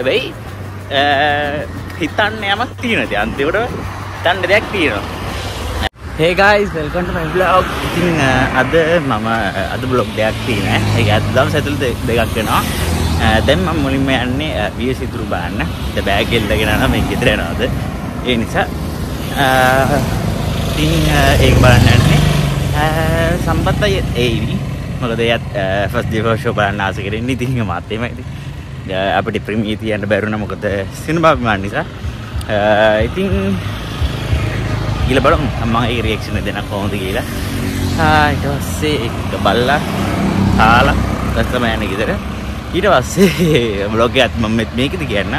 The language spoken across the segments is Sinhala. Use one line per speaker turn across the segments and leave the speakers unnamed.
ඇබැයි හිතන්න යමක් තියෙනති අන්තිවට තන්න දෙයක් තියෙනවා. ඒගයිස් වෙල්කොට මයිබ්ලෝග් ඉතින් අද මම අද බ්ලොග් දෙයක් තියෙන ඒ ඇත්දම් සැතුල් දෙකක් වෙනවා. දැන් මම මුලින්ම යන්නේ විය සිතුරු බාන්න. බෑගෙල්ලගෙන මේ ගෙදරෙනවාද ඒ නිසා ඉතින් ඒක බලන්න යන්නේ. සම්පත් අය ඒවි මොකද එයත් ෆස් දිවෝෂෝ බලන්න ආස කරන්නේ. ඉතින් මාත් එමය අපිට ප්‍රීමිය තියන්න බැරුණ මොකද සිනමාභිමාන නිසා. ඉතින් ගිල බලමු. අම්මා ඒ රියැක්ෂන් දෙන්න කොහොමද කියලා. ඊට පස්සේ එක බල්ලා කාලා තමයි යන්නේ ගෙදර. ඊට පස්සේ බ්ලොග් එකත් මම මේකද කියන්න.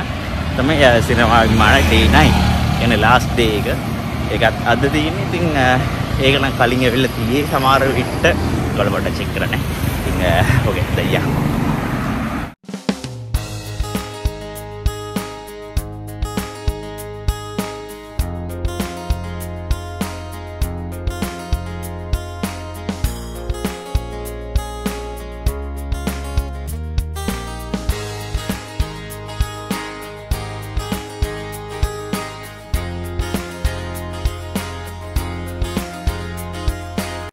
තමයි සිනමාභිමාන ඩේ 9 කියන්නේ ලාස්ට් ඩේ එක. ඒකත් අද තියෙන්නේ. ඉතින් ඒක නම් කලින් ඇවිල්ලා තියේ සමහර විට. කොළඹට චෙක් කරන්න. ඉතින් ඔකේ දැන්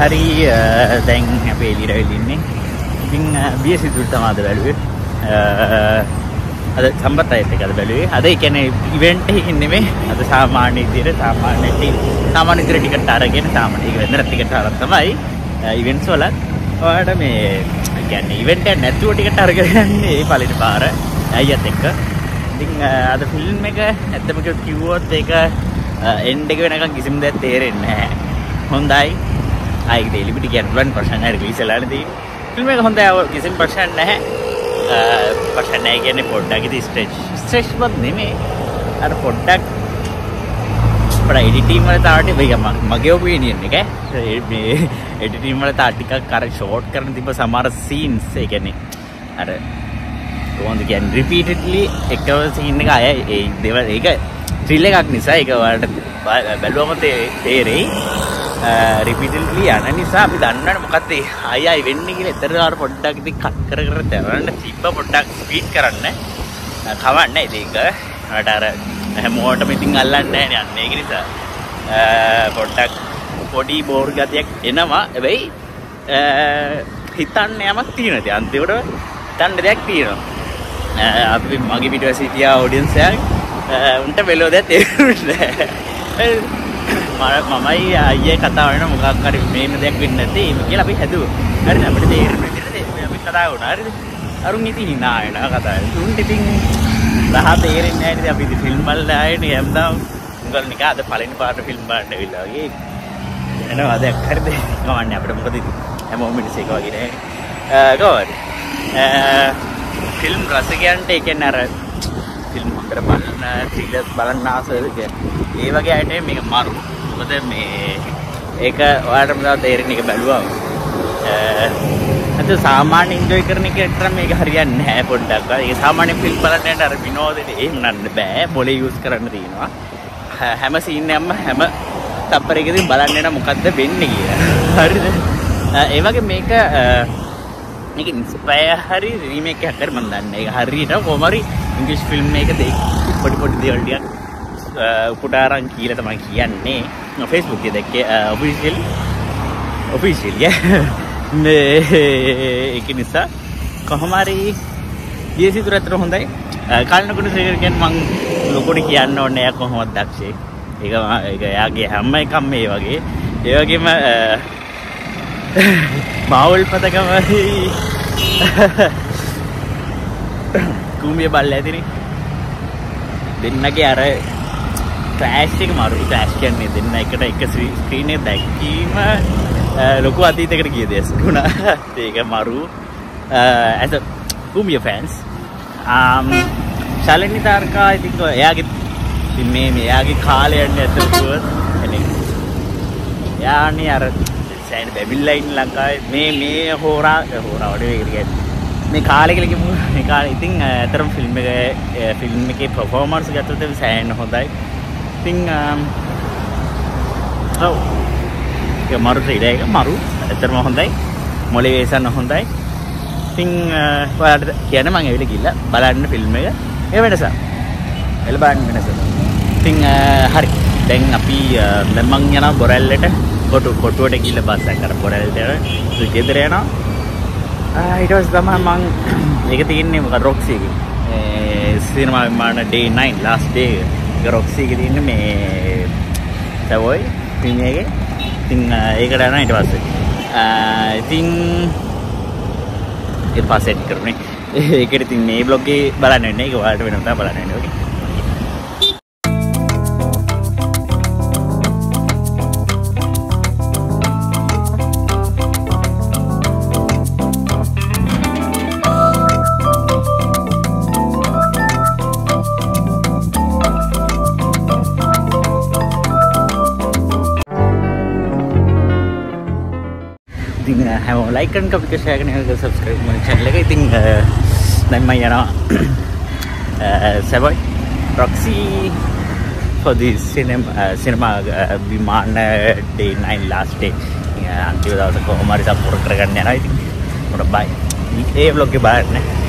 හරි දැන් අපේ එලියට වෙලින්නේ ඉතින් බිය සිදුට තමාද බැලුවේ. අද සම්බත් අයත් එක අද බැලුවේ. අද කියන්නේ ඉවෙන්ට් එකකින් නෙමෙයි අද සාමාන්‍ය විදිහට සාමාන්‍ය සාමාන්‍ය විදිහට ටිකට් අරගෙන සාමාන්‍ය ඒක වෙනදට ටිකට් අරන් තමයි ඉවෙන්ට්ස් වල ඔයාලට මේ කියන්නේ ඉවෙන්ට් එක නැතුව ටිකට් අරගෙන යන්නේ ඒ පළවෙනි පාර අයියත් එක්ක. ඉතින් අද ෆිල්ම් එක ඇත්තම කිව්වොත් ඒක එන්ඩ් එක වෙනකන් කිසිම දෙයක් තේරෙන්නේ නැහැ. හොඳයි. ආයෙ ඩෙලිබිටි කියන්න පුළුවන්. ප්‍රශ්න නැහැ රිලීස් වෙලා නැති. ෆිල්ම් එක හොඳයි. කිසිම ප්‍රශ්න නැහැ. ප්‍රශ්න නැහැ කියන්නේ පොඩ්ඩක් ඉතින් ස්ට්‍රෙච් ස්ට්‍රෙච් වත් නෙමෙයි. අර පොඩ්ඩක් අපේ එඩිටින් වල තාට මගේ ඔපිනියන් එක මේ එඩිටින් වල තා ටිකක් අර ෂෝට් කරන තිබ්බ සමහර සීන්ස් ඒ කියන්නේ අර කොහොමද කියන්නේ රිපීටඩ්ලි එකම සීන් එක අය ඒ දේවල් ඒක ත්‍රිල් එකක් නිසා ඒක ඔයාලට බැලුවම තේරෙයි. රිපිටල්ලි යන නිසා අපි දන්නට මොකක්ද අයයි වෙන්න කියලා. එතරාර පොඩ්ඩක් ඉතින් කට් කර කර තරන්න තිබ්බ පොඩ්ඩක් ස්පීඩ් කරන්න. කවන්න ඉතින් අට අර හැමෝටම ඉතින් අල්ලන්න නැහැ යන්නේ ඒක නිසා. පොඩ්ඩක් පොඩි බෝර් ගතියක් එනවා. හැබැයි හිතන්න යමක් තියෙනවා ඉතින්. අන්තිමට හිතන්න දෙයක් තියෙනවා. අපි මගේ පිටුව සිටියා ඔඩියන්ස් එකක්. උන්ට බෙලෝ දෙයක් තේරුන්නේ නැහැ මමයි අයිය කතාවන මොකක්කර මේන දෙයක් වෙන්න ඇති කියලා අපි හැදුව. හරි අපට තේරෙන විදිහට අපි කතා වුණා හරිද? අරුන් ඉතින් hinaයන කතා උන් ඉතින් රහ තේරෙන්නේ නැහැ නේද? අපි ඉතින් ෆිල්ම් වල ආයේ හැමදාම. උගල් නිකන් අද පළවෙනි පාට ෆිල්ම් බලන්න ඇවිල්ලා වගේ. එනවා දැක් හරිද? කවන්නේ අපිට මොකද ඉතින්? හැමෝම මිනිස් එක වගේ නේ කොහොමද ෆිල්ම් රසිකයන්ට ඒ කියන්නේ අර ෆිල්ම් හතර බලන්න ත්‍රිලර්ස් බලන්න ආසද ඒ වගේ අයට මේක මරු. මොකද මේ ඒක ඔයාලටම තව තේරෙන එක බැලුවම අද සාමාන්‍ය එන්ජොයි කරන එකට මේක හරියන්නේ නැහැ පොඩ්ඩක්. ඒක සාමාන්‍ය ෆිල්ම් බලන්න යන අර විනෝදෙට එහෙම නන්න බෑ. මොලේ යූස් කරන්න තියෙනවා. හැම සීන් එකක්ම හැම තප්පරයකදී බලන්න යන මොකද්ද වෙන්නේ කියලා. හරිද? ඒ වගේ මේක මේක ඉන්ස්පයර් හරි රීමේක් එකක් හරි මම දන්නේ. ඒක හරියට කොහොම හරි ඉංග්‍රීසි ෆිල්ම් එකක දෙයි පොඩි පොඩි දේවල් ටිකක් උපුටාරන් කියලා තමයි කියන්නේ. Facebook එකේ දැක්කේ ඔෆිෂියල් ඔෆිෂියල් ඒක නිසා කොහොමරි දියසිතුර ඇතර හොඳයි. කල්නකුට සේකරගෙන් මං ලොකොට කියන්න ඕන්න එය කොහොමත් දක්ෂේ ඒක ඒක එයාගේ හැම්ම එකම් මේ වගේ. ඒවගේම මවුල් පතකමයි කූමිය බල්ල ඇතින. දෙන්නගේ අර ට්‍රෑශ්ක මරු ටෑශ් කියන්නේ දෙන්න එකට එක ස්ක්‍රීනය දැක්කීම ලොකු අතීතකට කිය දෙස් ගුණා ඒක මරු ඇත කුමිය ෆෑන්ස් ශලනි තාර්කා ඉතික එයාගේ ඉතින් මේ මෙයාගේ කාලයන්න ඇතුව යානි අර සෑන බැබිල්ලයින් ලංකායි මේ මේ හෝරා හෝරාවට වේගරිය මේ කාලෙකලක මේ කාල ඉතින් ඇතරම් ෆිල්ම් එක ෆිල්ම් එක පොෆෝමර්ස් ගත්තත සෑන් හොඳයි. ඉතිං ඔව්. මරු ්‍රඩයක මරු. ඇතරම හොඳයි. මොලි වේසන්න හොඳයි. ඉතිං ඔයාට කියන මං ඇවිල කිල්ල බලන්න ෆිල්ම් එක. ඒ වෙනසා. එල බලන්න වෙනස. ඉතිං හරි. දැන් අපි දැම්මං යන බොරැල්ලට. කොටු කොටුවට කිල්ල බස්ස කර බොරැල්ට ගෙදරයන ඉටස් තමා මං එක තියන්නේ මොක රොක්සික සිනමා විමාන ඩේ නයින් ලාස් ඩේ රොක්සික තින්න මේ සැවෝයි පිමියගේ ඉතිං ඒකට යන ඉට පස්සේ. ඉතිං එ පසෙට් කරනේ ඒකට තින් මේ බ්ලොග්ගේ බලන්න එක වාට වෙනතා බලන්න ෝගේ ඉතින් හැම ලයිකන් කපික ෂයකන හක සබස්ක්‍රයිබ් මන චැනල එක. ඉතින් දැම්ම යනවා සැබයි රොක්සි පොදි සිනම් සිනමා විමාන්න ඩේ නයින් ලාස්ටේ අන්තිව දවස කොහොමරි සපුර කරගන්න යනවා. ඉතින් මොට බයි ඒ බ්ලොග්ගේ බාරන්න